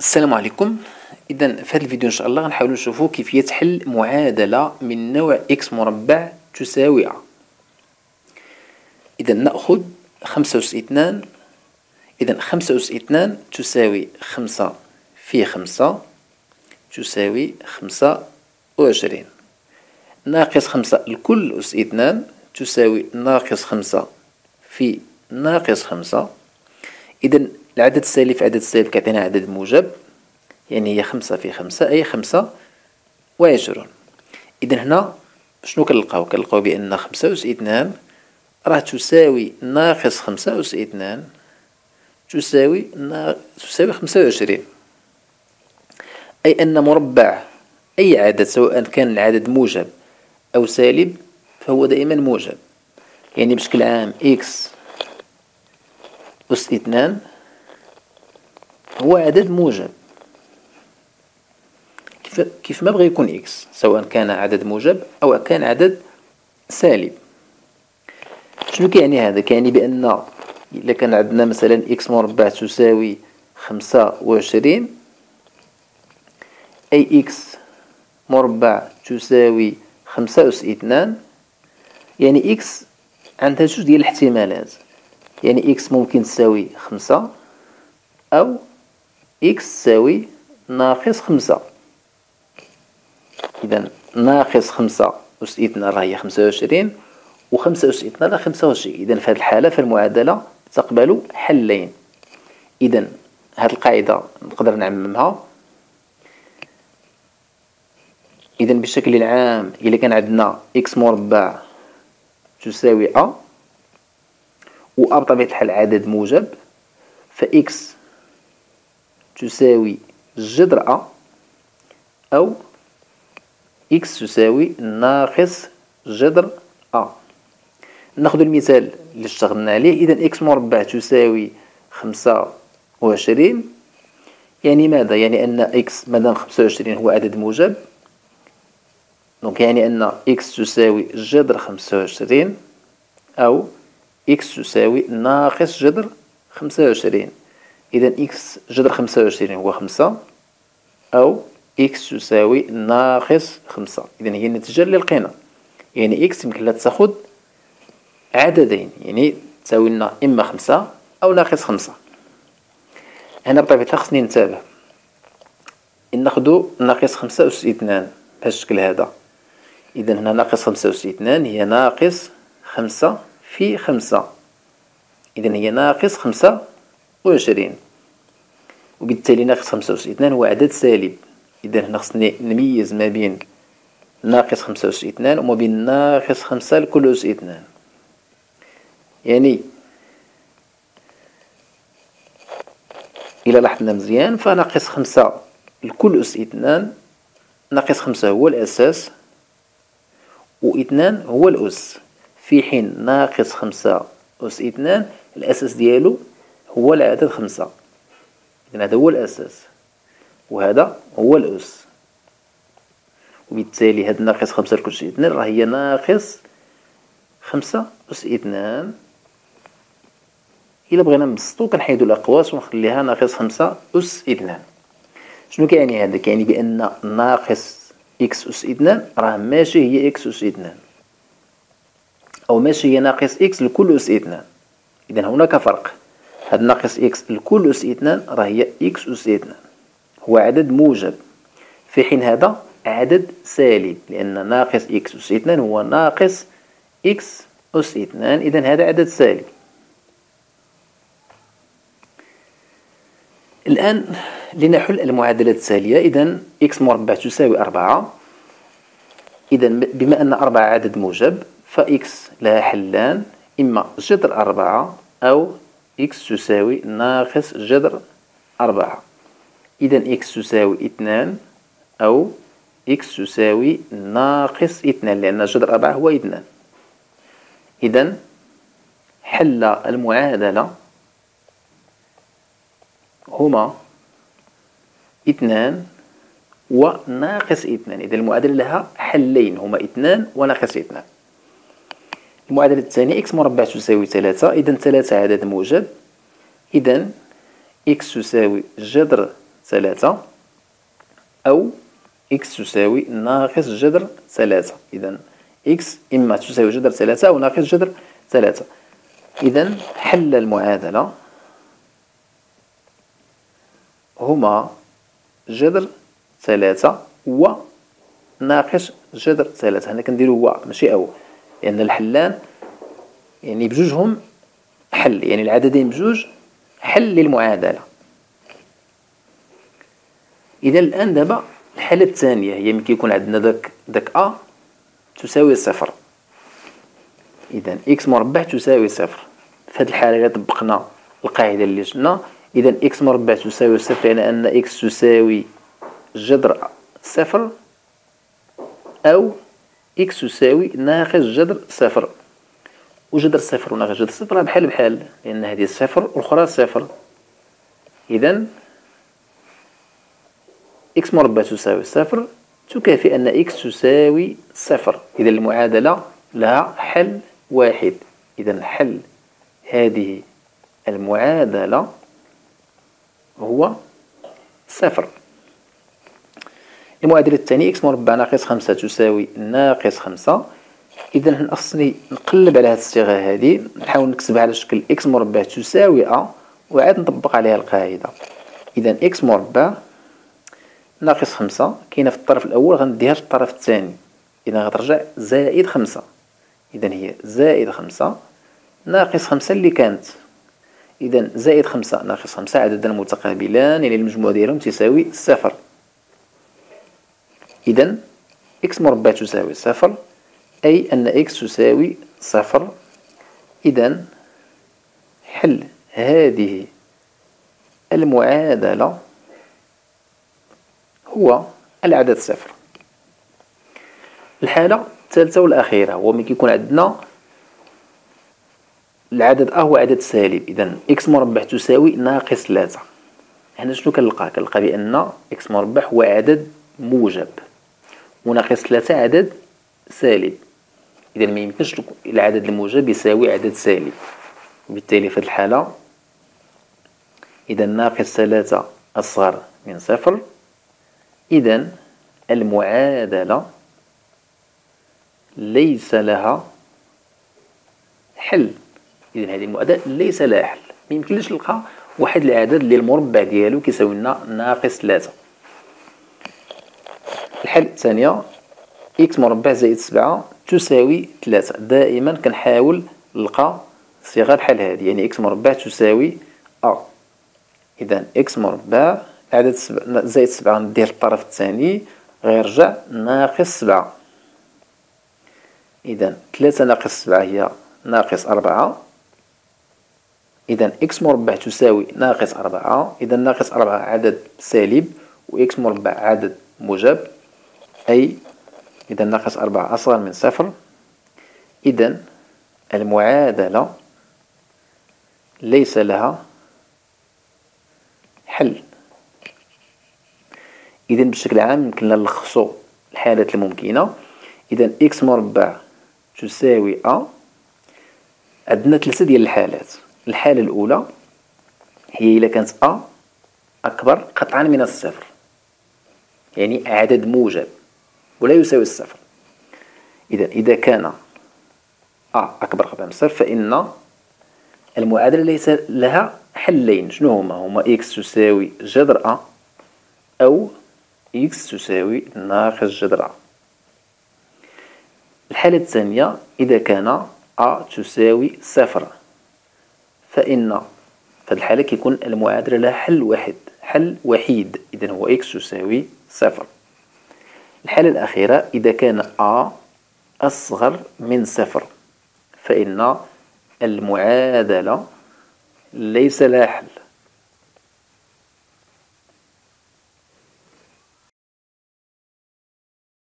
السلام عليكم. إذا في هذا الفيديو إن شاء الله غنحاولوا نشوفوا كيفيه حل معادلة من نوع إكس مربع تساوي ا إذا نأخذ خمسة أس اثنان. إذا خمسة أس اثنان تساوي خمسة في خمسة تساوي خمسة وعشرين. ناقص خمسة الكل أس اثنان تساوي ناقص خمسة في ناقص خمسة. إذا العدد السالب في عدد السالب كيعطينا عدد موجب يعني هي خمسة في خمسة أي خمسة وعشرون إذا هنا شنو كنلقاو؟ كنلقاو بأن خمسة أس اثنان راه تساوي ناقص خمسة أس اثنان تساوي تساوي خمسة وعشرين. أي أن مربع أي عدد سواء كان العدد موجب أو سالب فهو دائما موجب. يعني بشكل عام إكس أس اثنان هو عدد موجب. كيف ما بغى يكون إكس سواء كان عدد موجب أو كان عدد سالب. شنو كيعني هذا؟ كيعني بأن إلا كان عندنا مثلا إكس مربع تساوي خمسة وعشرين أي إكس مربع تساوي خمسة أس اثنان. يعني إكس عندها جوج ديال الاحتمالات. يعني إكس ممكن تساوي خمسة أو إكس تساوي ناقص خمسة. إذا ناقص خمسة أس إثنان راه هي خمسة وعشرين وخمسة أس إثنان راه خمسة وعشرين. إذا في هذه الحالة فالمعادلة تقبل حلين. إذا هذه القاعدة نقدر نعممها. إذا بشكل العام إذا كان عندنا إكس مربع تساوي أ و أ بطبيعة الحال عدد موجب فإكس تساوي جذر أ أو إكس تساوي ناقص جذر أ ناخذ المثال اللي اشتغلنا عليه إذا إكس مربع تساوي خمسة وعشرين يعني ماذا؟ يعني أن إكس مادام خمسة وعشرين هو عدد موجب donc يعني أن إكس تساوي جذر خمسة وعشرين أو إكس تساوي ناقص جذر خمسة وعشرين إذا إكس جذر خمسة وعشرين هو خمسة أو إكس تساوي ناقص خمسة. إذا هي النتيجة اللي لقينا. يعني إكس يمكن لها تاخد عددين يعني تساوي لنا إما خمسة أو ناقص خمسة. هنا بطبيعة الحال خصني إن ناخدو ناقص خمسة أس اثنان بهذا الشكل هذا. إذا هنا ناقص خمسة أس اثنان هي ناقص خمسة في خمسة. إذا هي ناقص خمسة وعشرين. وبالتالي ناقص خمسة أس إثنان هو عدد سالب. إذا هنا خصني نميز ما بين ناقص خمسة أس إثنان وما بين ناقص خمسة لكل أس إثنان. يعني إلا لاحظنا مزيان فناقص خمسة لكل أس إثنان. ناقص خمسة هو الأساس وإثنان هو الأس. في حين ناقص خمسة أس إثنان الأساس ديالو هو العدد خمسة إذن هذا هو الأساس. وهذا هو الأس. وبالتالي هاد ناقص خمسة لكل أس اثنان راه هي ناقص خمسة أس اثنان. إلا بغينا نبسطو كنحيدو الأقواس ونخليها ناقص خمسة أس اثنان. شنو كيعني هذا؟ كيعني بأن ناقص إكس أس اثنان راه ماشي هي إكس أس اثنان. أو ماشي هي ناقص إكس لكل أس اثنان. إذا هناك فرق. هاد ناقص إكس لكل أس اثنان راه هي إكس أس اثنان. هو عدد موجب. في حين هذا عدد سالب لأن ناقص إكس أس اثنان هو ناقص إكس أس اثنان. إذا هذا عدد سالب الآن لنحل المعادلة التالية إذا إكس مربع تساوي أربعة. إذا بما أن أربعة عدد موجب فإكس لها حلان. إما جذر أربعة أو إكس تساوي ناقص جذر أربعة. إذا إكس تساوي اثنان أو إكس تساوي ناقص اثنان لأن جذر أربعة هو اثنان. إذا حل المعادلة هما اثنان وناقص اثنان. إذا المعادلة لها حلين هما اثنان وناقص اثنان. المعادلة الثانية إكس مربع تساوي ثلاثة إذا ثلاثة عدد موجب. إذا إكس تساوي جذر ثلاثة أو إكس تساوي ناقص جذر ثلاثة. إذا إكس إما تساوي جذر ثلاثة أو ناقص جذر ثلاثة. إذا حل المعادلة هما جذر ثلاثة و ناقص جذر ثلاثة. هنا كنديرو هو ماشي أو. لأن الحلان يعني بجوجهم حل يعني العددين بجوج حل للمعادلة. إذا الآن دابا الحالة الثانية هي ملي كيكون عندنا داك داك أ تساوي صفر. إذا إكس مربع تساوي صفر. في هذه الحالة إذا طبقنا القاعدة اللي جبنا إذا إكس مربع تساوي صفر يعني أن إكس تساوي جذر صفر أو إكس تساوي ناقص جذر صفر. وجذر صفر وناقص جذر صفر بحال بحال لأن هذه صفر والأخرى صفر. إذا إكس مربع تساوي صفر تكافئ أن إكس تساوي صفر. إذا المعادلة لها حل واحد. إذا حل هذه المعادلة هو صفر. المعادلة الثانية إكس مربع ناقص خمسة تساوي ناقص خمسة. إذا خصني نقلب على هذه الصيغة هذه نحاول نكتبها على شكل إكس مربع تساوي أ وعاد نطبق عليها القاعدة. إذا إكس مربع ناقص خمسة كاينة في الطرف الأول غنديوها في الطرف الثاني. إذا غترجع زائد خمسة. إذا هي زائد خمسة ناقص خمسة اللي كانت. إذا زائد خمسة ناقص خمسة عددا متقابلان يعني المجموع ديالهم تساوي صفر. إذا x مربع تساوي صفر أي أن x تساوي صفر. إذا حل هذه المعادلة هو العدد صفر. الحالة الثالثة والأخيرة هو ملي كيكون عندنا العدد أ هو عدد سالب. إذا x مربع تساوي ناقص ثلاثة. هنا شنو كنلقى؟ كنلقى بأن x مربع هو عدد موجب. وناقص ثلاثة عدد سالب. إذا ما يمكنش العدد الموجب يساوي عدد سالب. بالتالي في الحالة إذا ناقص ثلاثة أصغر من صفر. إذا المعادلة ليس لها حل. إذا هذه المعادلة ليس لها حل. ما يمكنش نلقى واحد العدد اللي المربع ديالو كيساوي لنا ناقص ثلاثة. الحل الثانية إكس مربع زائد سبعة تساوي ثلاثة. دائما كنحاول نلقى صيغة بحال هذه يعني x مربع تساوي أ إذا x مربع عدد سبعة زائد سبعة نديه للطرف الثاني غيرجع ناقص سبعة. إذا ثلاثة ناقص سبعة هي ناقص أربعة. إذا x مربع تساوي ناقص أربعة. إذا ناقص أربعة عدد سالب و x مربع عدد موجب. أي إذا ناقص أربعة أصغر من صفر. إذا المعادلة ليس لها حل. إذا بشكل عام يمكن نلخصو الحالات الممكنة. إذا إكس مربع تساوي أ. عندنا ثلاثة ديال الحالات. الحالة الأولى هي إذا كانت أ أكبر قطعا من الصفر. يعني عدد موجب. ولا يساوي الصفر. إذا إذا كان أ أكبر قطعا من الصفر فإن المعادلة ليس لها حلين. شنو هما؟ هما x تساوي جذر أ أو x تساوي ناقص جذر أ. الحالة الثانية إذا كان أ تساوي صفر فإن في الحالة كيكون المعادلة لها حل واحد حل وحيد. إذا هو إكس تساوي صفر. الحالة الأخيرة إذا كان أ أصغر من صفر فإن المعادلة ليس لها حل